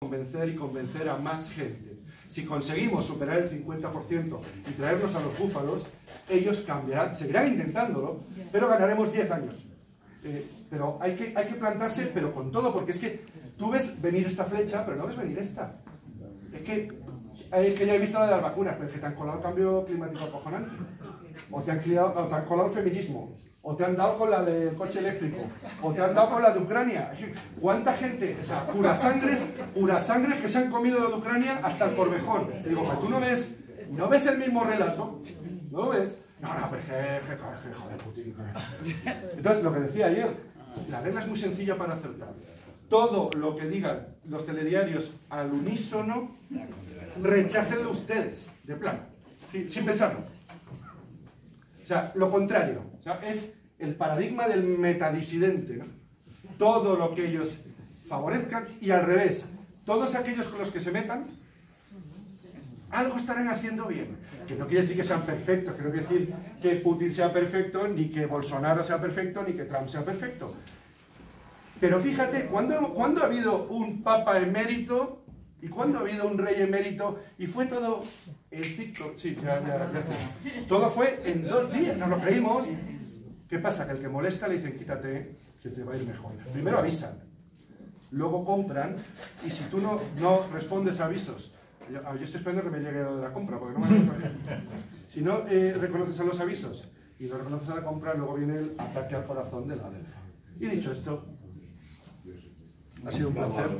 convencer y convencer a más gente. Si conseguimos superar el 50% y traernos a los búfalos, ellos cambiarán, seguirán intentándolo, pero ganaremos 10 años. Eh, pero hay que, hay que plantarse, pero con todo, porque es que tú ves venir esta flecha, pero no ves venir esta. Es que, es que ya he visto la de las vacunas, pero es que te han colado el cambio climático acojonante. O te han, criado, o te han colado el feminismo, o te han dado con la del coche eléctrico, o te han dado con la de Ucrania. ¿Cuánta gente? O sea, puras sangres, puras sangres que se han comido la de Ucrania hasta el corvejón. Te digo, pues tú no ves, no ves el mismo relato, ¿no lo ves? No, no, pero es que, que, que joder, Putin. Entonces, lo que decía ayer, la regla es muy sencilla para acertar. Todo lo que digan los telediarios al unísono, rechácenlo ustedes, de plan, sin pensarlo. O sea, lo contrario. O sea, es el paradigma del metadisidente. ¿no? Todo lo que ellos favorezcan y al revés. Todos aquellos con los que se metan, algo estarán haciendo bien. Que no quiere decir que sean perfectos, que no quiere decir que Putin sea perfecto, ni que Bolsonaro sea perfecto, ni que Trump sea perfecto. Pero fíjate, ¿cuándo, ¿cuándo ha habido un papa emérito y cuándo ha habido un rey emérito y fue todo el ciclo? Sí, ya, ya, ya, Todo fue en dos días, nos lo creímos. ¿Qué pasa? Que el que molesta le dicen, quítate, que te va a ir mejor. Primero avisan, luego compran, y si tú no, no respondes a avisos, yo, yo, estoy esperando que me llegue lo de la compra, porque no me Si no eh, reconoces a los avisos y no reconoces a la compra, luego viene el ataque al corazón de la delfa. Y dicho esto, ha sido un placer.